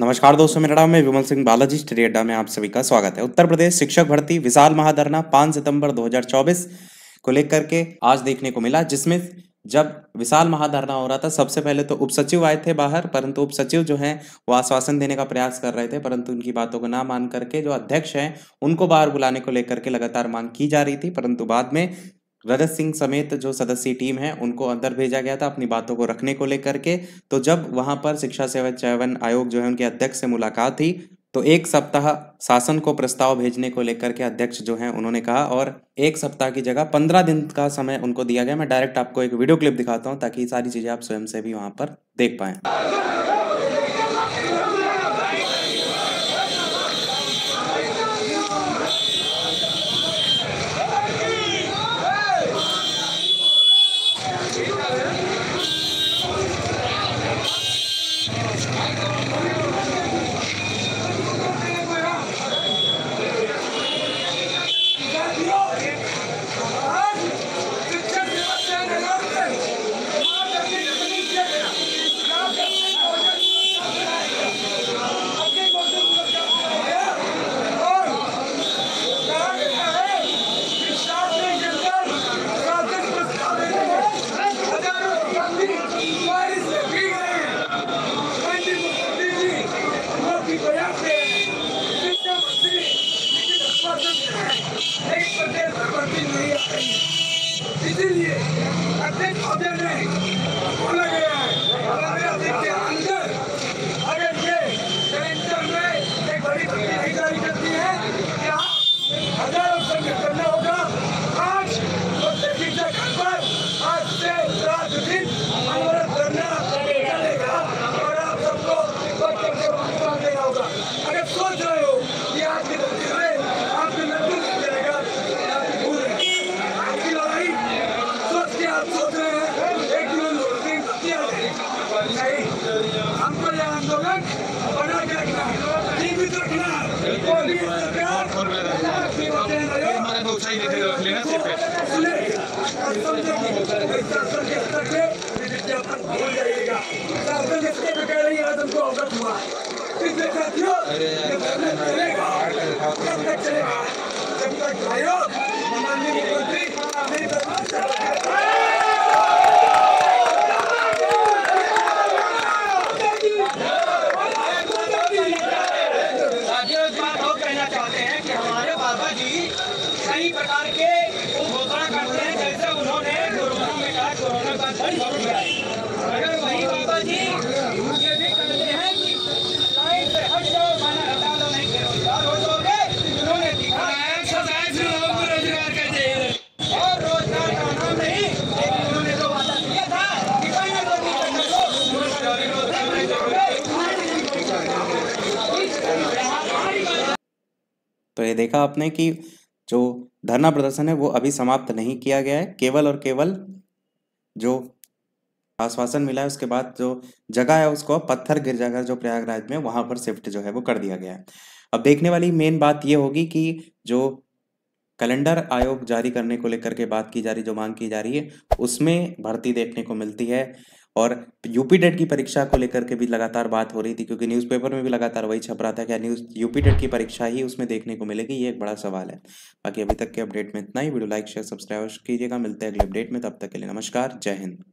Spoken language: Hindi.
नमस्कार दोस्तों, मेरा नाम है विमल सिंह बालाजी, स्टडी अड्डा में आप सभी का स्वागत है। उत्तर प्रदेश शिक्षक भर्ती विशाल महाधरना 5 सितंबर 2024 को लेकर के आज देखने को मिला, जिसमें जब विशाल महाधरना हो रहा था, सबसे पहले तो उप सचिव आए थे बाहर, परंतु उप सचिव जो हैं, वो आश्वासन देने का प्रयास कर रहे थे, परंतु उनकी बातों को ना मान करके जो अध्यक्ष हैं, उनको बाहर बुलाने को लेकर के लगातार मांग की जा रही थी, परंतु बाद में रजत सिंह समेत जो सदस्य टीम है, उनको अंदर भेजा गया था अपनी बातों को रखने को लेकर के। तो जब वहाँ पर शिक्षा सेवा चयन आयोग जो है, उनके अध्यक्ष से मुलाकात थी तो एक सप्ताह शासन को प्रस्ताव भेजने को लेकर के अध्यक्ष जो है, उन्होंने कहा, और एक सप्ताह की जगह पंद्रह दिन का समय उनको दिया गया। मैं डायरेक्ट आपको एक वीडियो क्लिप दिखाता हूँ, ताकि सारी चीज़ें आप स्वयं से भी वहाँ पर देख पाए। इसीलिए अध्यक्ष महोदय ने बोला गया है अध्यक्ष के अंदर अगर ये कैलेंडर में एक बड़ी तब्दीली जारी करती है क्या हज़ारों संघ करना होगा आज शिक्षा घर पर आज से रात दिन अनवरत करना चलेगा और आप सबको बच्चों से भुगतान देना होगा अगर सोच रहे हो कि आज की तस्वीर में आपके महसूस हो जाएगा आप भूल रहे हैं। आपकी लड़ाई सोच के आप सोच रहे हैं एक दिन दिन किया जाएगा हमको यह आंदोलन बना के रखना है। जीवित रखना है। भी सरकार है। विज्ञापन भूल जाइएगा शासन कह रही है अवगत हुआ इसलिए साथियों चलेगा तक चलेगा जब तक आयोग माननीय मुख्यमंत्री नहीं बदलाव साथियों इस बात को कहना चाहते हैं कि हमारे बाबा जी कई प्रकार के वो घोषणा करते हैं जैसे उन्होंने कोरोना में कहा कोरोना का भर दिया है। अगर वही बाबा जी ये भी कहते हैं कि लाइन से हट जाओ माना हटा लो नहीं बेरोजगार हो जाओगे। उन्होंने दिखाया रोज़गार का और रोज़गार का नाम नहीं लेकिन उन्होंने जो वादा किया था कि कहीं ना कहीं करने दो। रोज़गार रोज़गार नहीं दोगे तो ये देखा आपने कि जो धरना प्रदर्शन है वो अभी समाप्त नहीं किया गया है। केवल और केवल जो आश्वासन मिला है उसके बाद जो जगह है उसको पत्थर गिरजाघर जो प्रयागराज में वहाँ पर शिफ्ट जो है वो कर दिया गया है। अब देखने वाली मेन बात ये होगी कि जो कैलेंडर आयोग जारी करने को लेकर के बात की जा रही, जो मांग की जा रही है, उसमें भर्ती देखने को मिलती है। और यूपी डेट की परीक्षा को लेकर के भी लगातार बात हो रही थी, क्योंकि न्यूज़पेपर में भी लगातार वही छप रहा था क्या न्यूज़, यूपी डेट की परीक्षा ही उसमें देखने को मिलेगी, ये एक बड़ा सवाल है। बाकी अभी तक के अपडेट में इतना ही, वीडियो लाइक, शेयर, सब्सक्राइब कीजिएगा, मिलते हैं अगले अपडेट में, तब तक के लिए नमस्कार, जय हिंद।